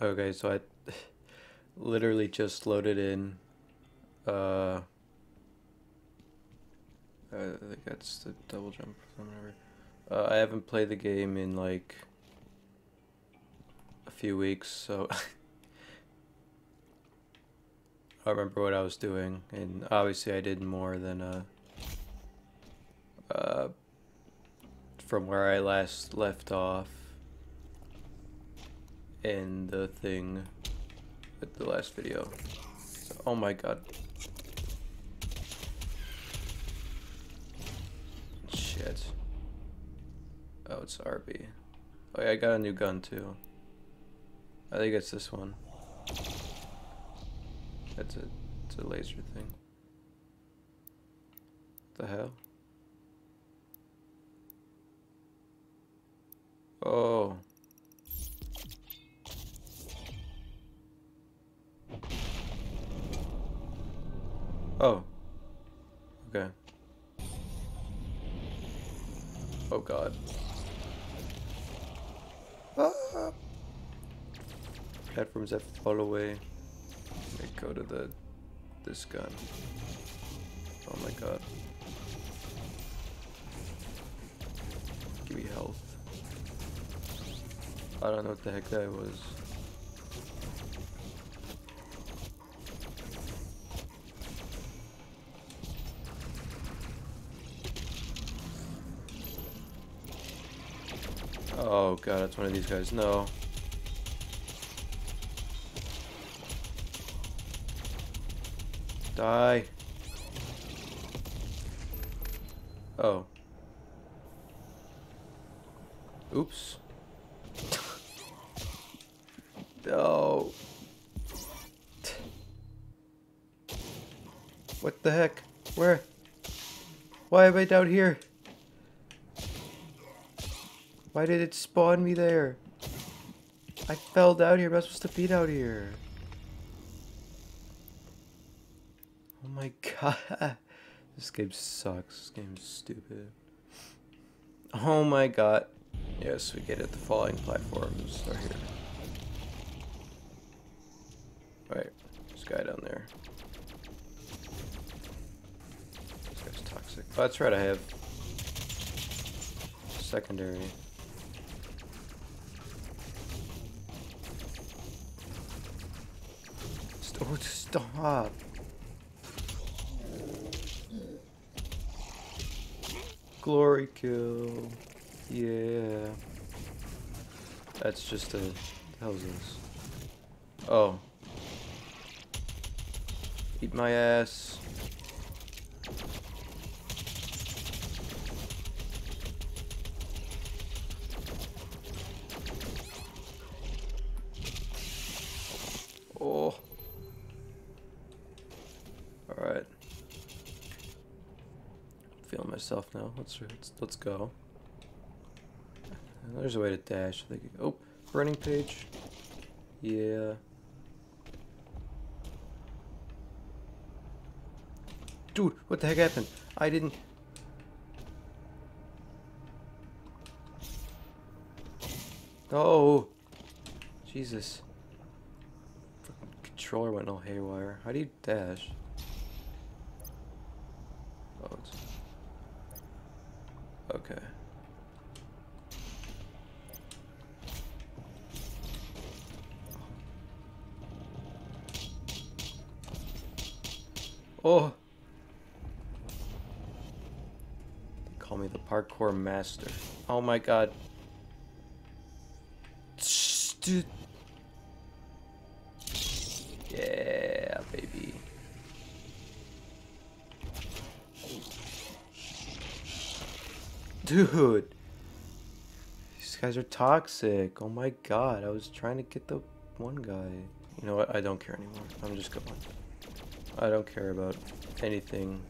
Okay, so I literally just loaded in. Uh, I think that's the double jump or whatever. Uh, I haven't played the game in like a few weeks, so I remember what I was doing, and obviously I did more than uh, uh, from where I last left off in the thing at the last video. So, oh my god. Shit. Oh, it's RB. Oh yeah, I got a new gun too. I think it's this one. It's a, it's a laser thing. What the hell? Oh. Oh. Okay. Oh god. Ah. Platforms that fall away. Me go to the this gun. Oh my god. Give me health. I don't know what the heck that was. Oh that's one of these guys. No. Die. Oh. Oops. no. What the heck? Where? Why am I down here? Why did it spawn me there? I fell down here. I'm not supposed to be down here. Oh my god. This game sucks. This game's stupid. Oh my god. Yes, we get it. The falling platforms are here. Alright. This guy down there. This guy's toxic. Oh, that's right. I have secondary. Oh, stop. Glory kill. Yeah. That's just a... How's this? Oh. Eat my ass. Oh. Alright. Myself now. Let's let's, let's go. There's a way to dash. I think. Oh, running page. Yeah. Dude, what the heck happened? I didn't... Oh! Jesus. Controller went all haywire. How do you dash? Oh, it's... Okay. Oh! They call parkour master. Oh my god. Yeah, baby. Dude. These guys are toxic. Oh my god. I was trying to get the one guy. You know what? I don't care anymore. I'm just going. I don't care about anything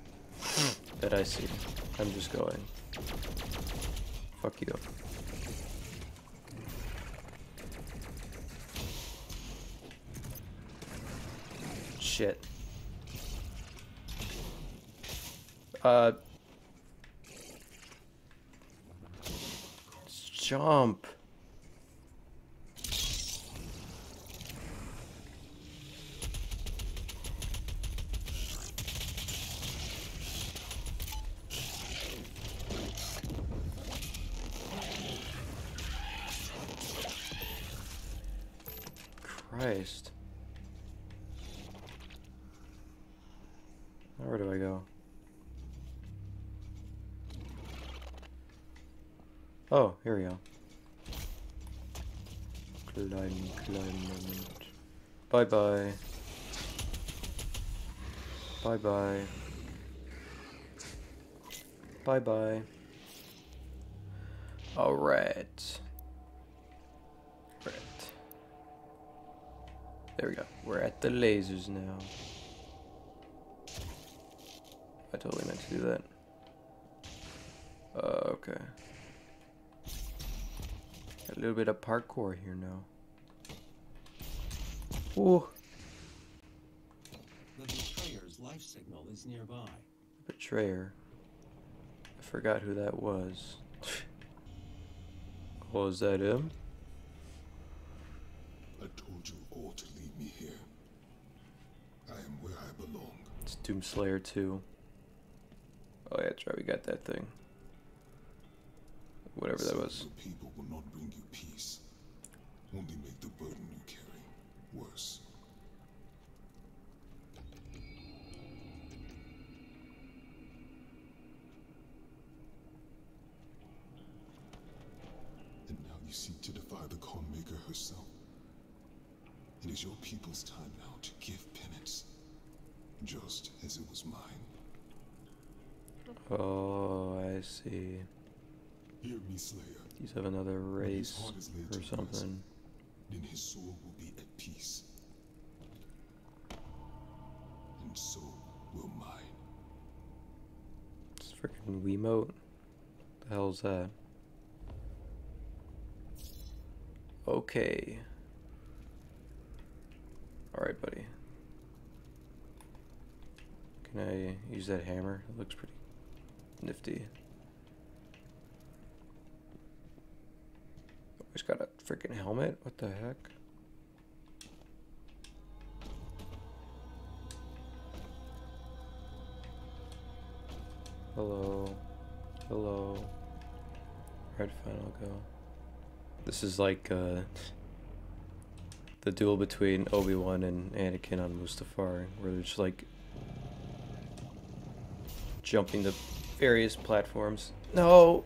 that I see. I'm just going. Fuck you. Shit. Uh. Jump. Christ. Now where do I go? Oh, here we go. Climb, climb moment. Bye bye. Bye bye. Bye bye. Alright. Right. There we go. We're at the lasers now. I totally meant to do that. Uh, okay. A little bit of parkour here now. Ooh. The betrayer's life signal is nearby. Betrayer. I forgot who that was. Oh, was that him? I told you all to leave me here. I am where I belong. It's Doomslayer 2. Oh yeah, that's right, we got that thing. Whatever that was. People will not bring you peace. Only make the burden you carry worse. And now you seek to defy the Khan Maykr herself. It is your people's time now to give penance, just as it was mine. Oh, I see. Hear me, Slayer. These have another race heart is laid or to rest, something. Then his soul will be at peace. And so will mine. It's freaking Wiimote. The hell's that? Okay. Alright, buddy. Can I use that hammer? It looks pretty nifty. He's got a freaking helmet? What the heck? Hello. Hello. Red final go. This is like uh, the duel between Obi-Wan and Anakin on Mustafar, where they're just like jumping the various platforms. No!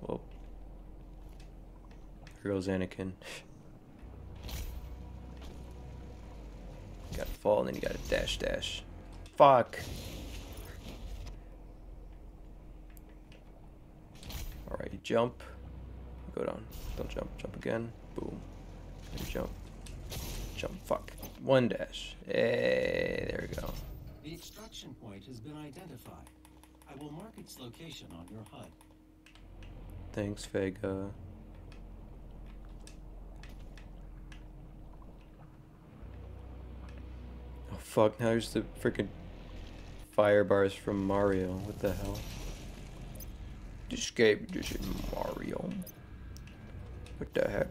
Well, here goes Anakin. You gotta fall and then you gotta dash dash. Fuck. Alright, you jump. Go down. Don't jump. Jump again. Boom. You jump. Jump. Fuck. One dash. Hey, there we go. The extraction point has been identified. I will mark its location on your HUD. Thanks, Vega. Oh fuck, now there's the freaking fire bars from Mario. What the hell? This game is Mario. What the heck?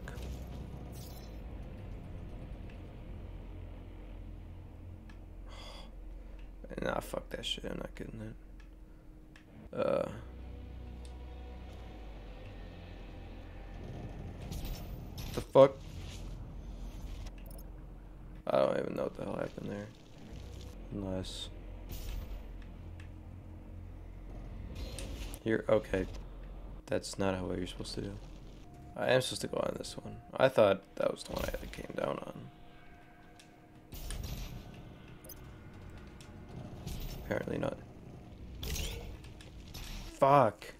Nah, fuck that shit. I'm not getting it. Uh. The fuck? I don't even know what the hell happened there. Unless. Here, okay. That's not how you're supposed to do. I am supposed to go on this one. I thought that was the one I came down on. Apparently not. Fuck.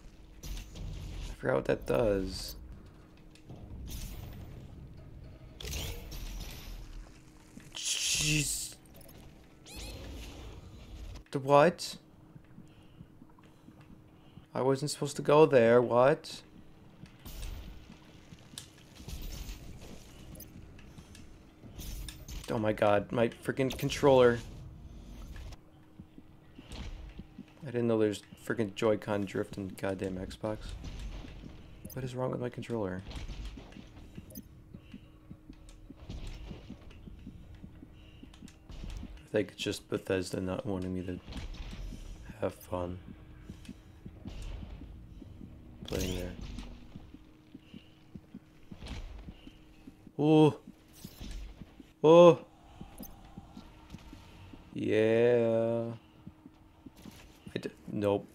I forgot what that does. Jeez. What? I wasn't supposed to go there, what? Oh my god, my freaking controller. I didn't know there's freaking Joy-Con drift in goddamn Xbox. What is wrong with my controller? Think it's just Bethesda not wanting me to have fun playing there. Oh. Oh. Yeah. I d nope.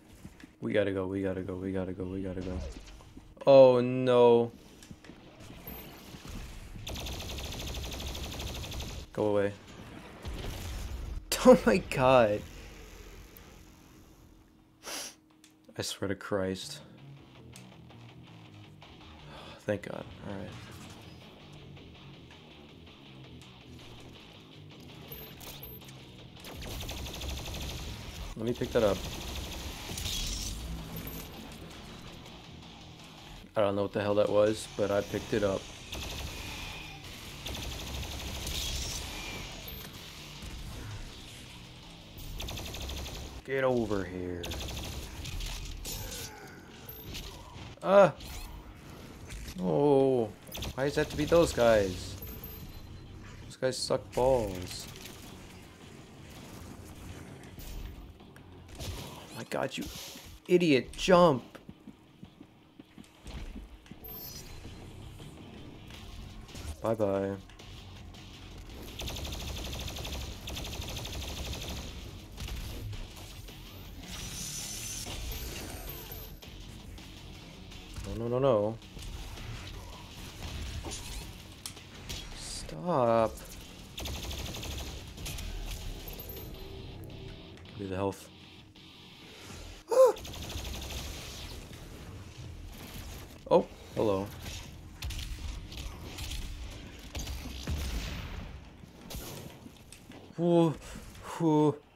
We gotta go, we gotta go, we gotta go, we gotta go. Oh no. Go away. Oh my god. I swear to Christ. Thank God. Alright. Let me pick that up. I don't know what the hell that was, but I picked it up. Get over here. Ah! Oh, why does that to be those guys? Those guys suck balls. Oh my god, you idiot, jump! Bye-bye. Chico.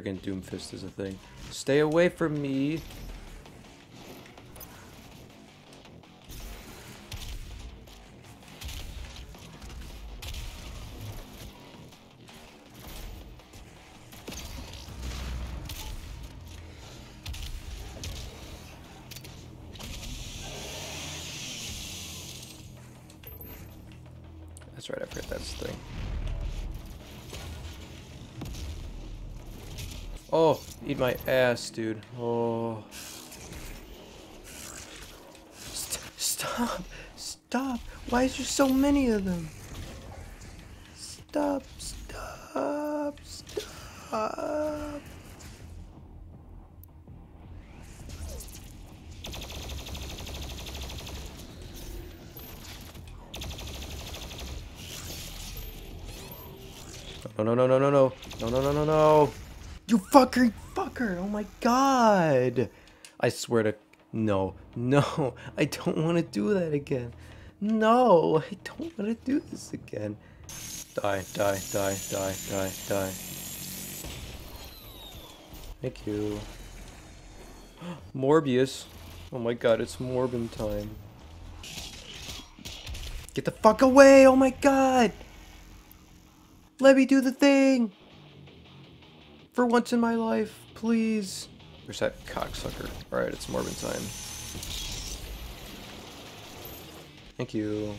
Freaking Doomfist is a thing. Stay away from me! That's right, I forgot that's the thing. Oh, eat my ass, dude. Oh. St stop! Stop! Why is there so many of them? Stop! Stop! Stop! No, no, no, no, no, no. No, no, no, no, no. You fucker, fucker. Oh my god. I swear to... No, no. I don't want to do that again. No, I don't want to do this again. Die, die, die, die, die, die. Thank you. Morbius. Oh my god, it's Morbin time. Get the fuck away! Oh my god! Let me do the thing! For once in my life, please. Where's that cocksucker? Alright, it's Morbin time. Thank you.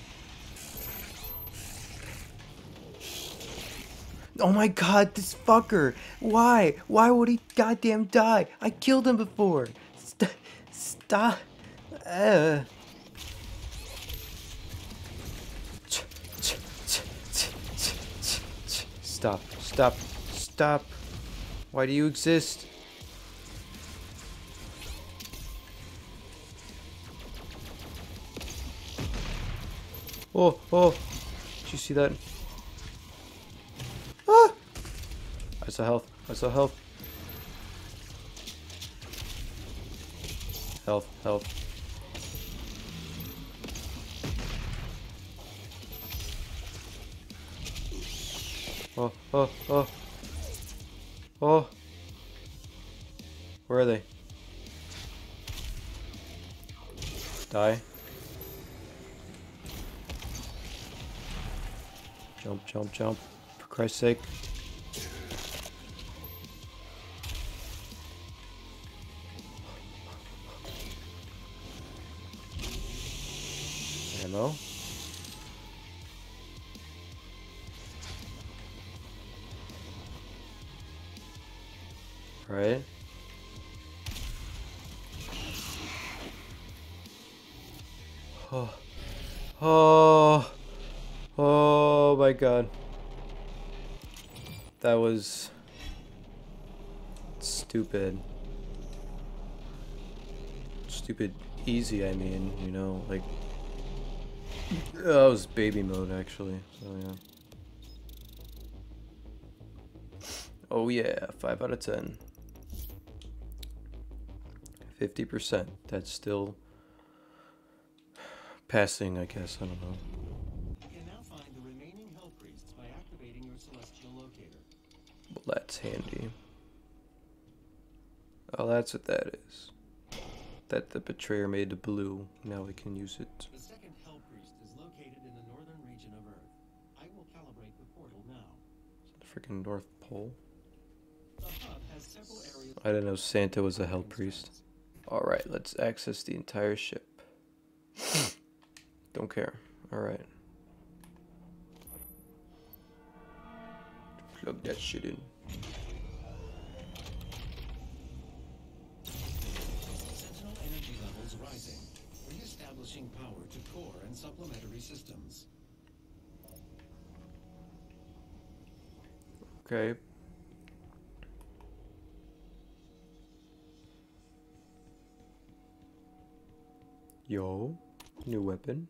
Oh my god, this fucker! Why? Why would he goddamn die? I killed him before! St stop! Uh. Stop, stop, stop. Why do you exist? Oh, oh. Did you see that? Ah! I saw health. I saw health. Health, health. Oh, oh, oh. Oh. Where are they? Die. Jump, jump, jump. For Christ's sake. Ammo. Oh. Oh. Oh my god. That was stupid. Stupid easy, I mean, you know, like that was baby mode actually. So yeah. Oh yeah, 5 out of 10. 50%. That's still passing, I guess. I don't know. You can now find the remaining Hell Priests by activating your Celestial Locator. Well, that's handy. Oh, that's what that is. That the betrayer made the blue. Now we can use it. The second Hell Priest is located in the northern region of Earth. I will calibrate the portal now. The freaking North Pole. The hub has several areas. I didn't know Santa was a hell priest. Alright, let's access the entire ship. Don't care. Alright. Plug that shit in. Sentinel energy levels rising. Re-establishing power to core and supplementary systems. Okay. Yo, new weapon.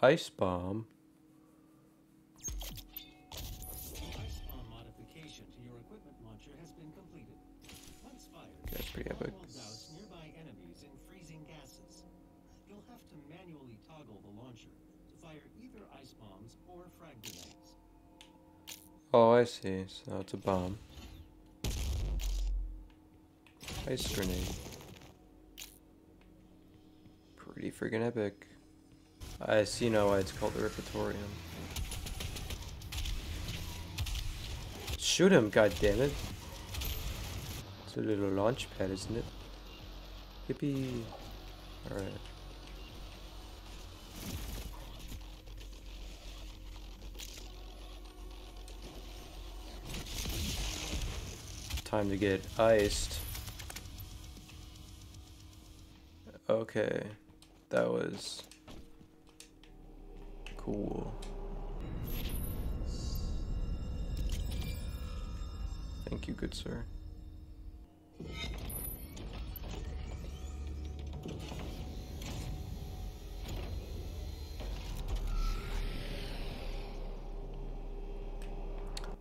Ice bomb. Ice bomb modification to your equipment launcher has been completed. Once fired, That's pretty epic. douse nearby enemies in freezing gases. You'll have to manually toggle the launcher to fire either ice bombs or frag grenades. Oh, I see. So it's a bomb. Ice grenade. Pretty freaking epic. I see now why it's called the Repertorium. Shoot him, god damn it! It's a little launch pad, isn't it? Yippee! Alright. Time to get iced. Okay. That was cool. Thank you, good sir.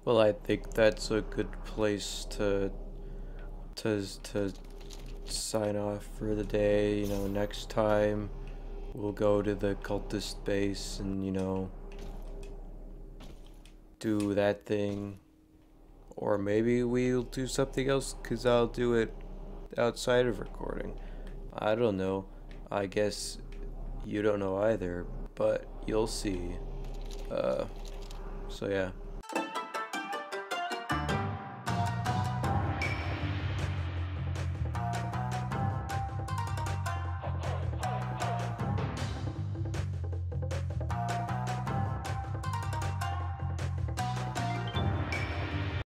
Well, I think that's a good place to to to sign off for the day. You know, next time we'll go to the cultist base and you know do that thing, or maybe we'll do something else because I'll do it outside of recording. I don't know. I guess you don't know either, but you'll see. Uh, so yeah.